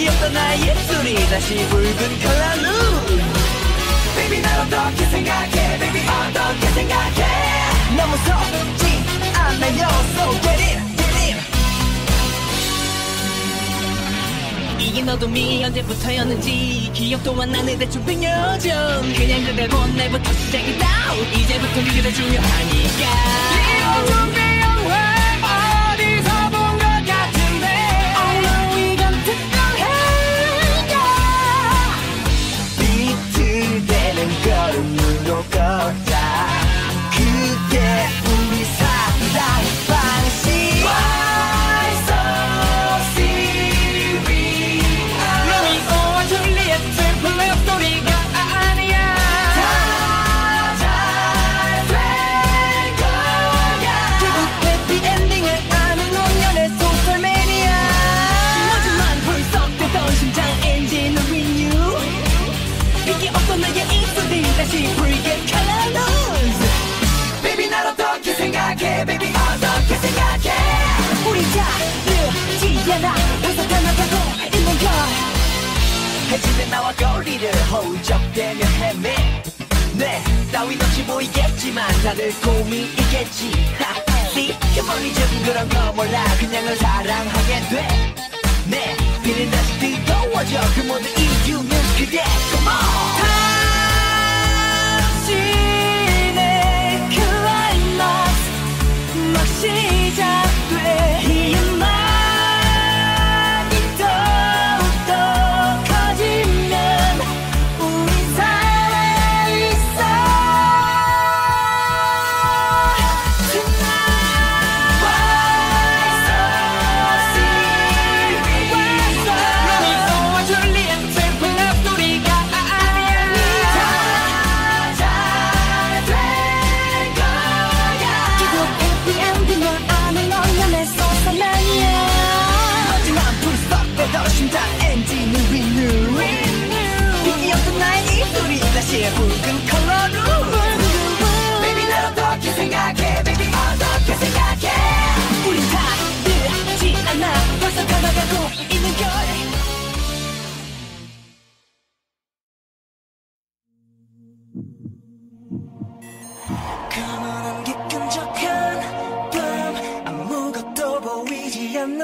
빛이었던 나의 소리 다시 붉은 컬러로 Baby 날 어떻게 생각해? Baby 어떻게 생각해? 너무 무섭지 않아요. So get in 이게 너도 미 언제부터였는지 기억도 안 나네. 대충 100년 전. 그냥 그대로 내부터 시작이다. 이제부터 이게 더 중요하니까 허우적대며 헤매. 네 따윈 없이 보이겠지만 다들 고민이겠지. See 멀리 적은 그런 거 몰라. 그냥 널 사랑하게 돼네 비는 다시 뜨거워져. 그 모든 이유는 그대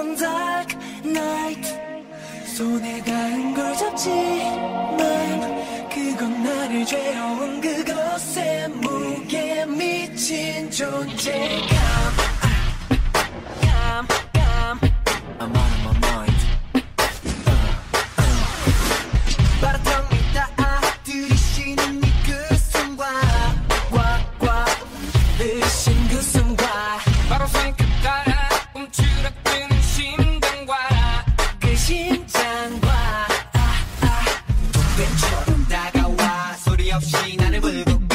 않는 dark night 손에 닿은 걸 잡지만 그건 나를 죄로운 그것에 무게 미친 존재감 왼쪽 다가와 소리 없이 나를 물고